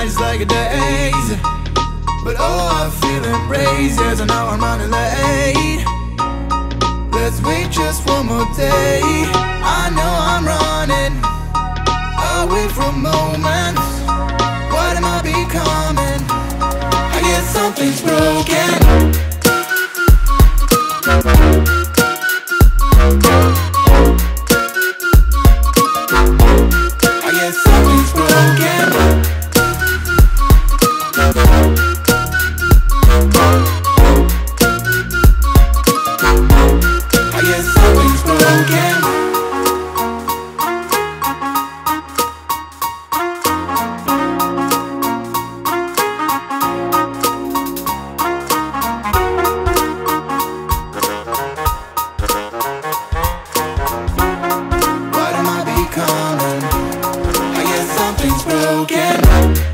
like a daze. But oh, I feel embraced as I know I'm running late. Let's wait just one more day. I know I'm running away from moments. Broken. I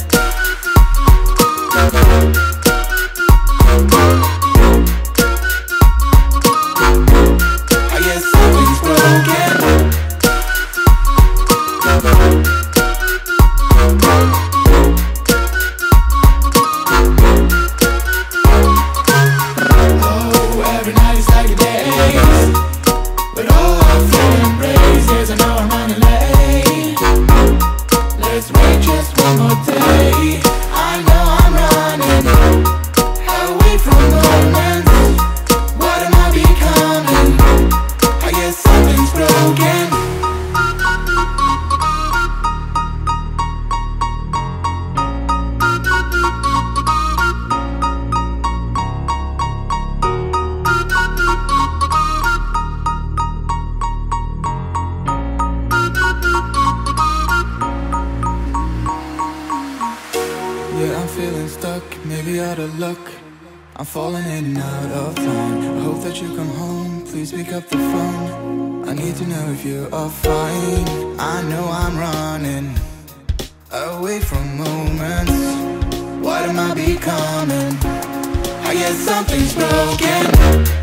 stuck, maybe out of luck. I'm falling in and out of time I hope that you come home. Please pick up the phone. I need to know if you are fine. I know I'm running away from moments. What am I becoming? I guess something's broken.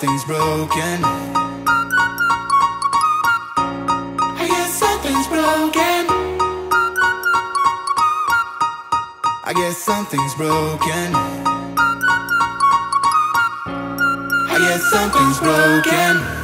Something's broken. I guess something's broken. I guess something's broken. I guess something's broken.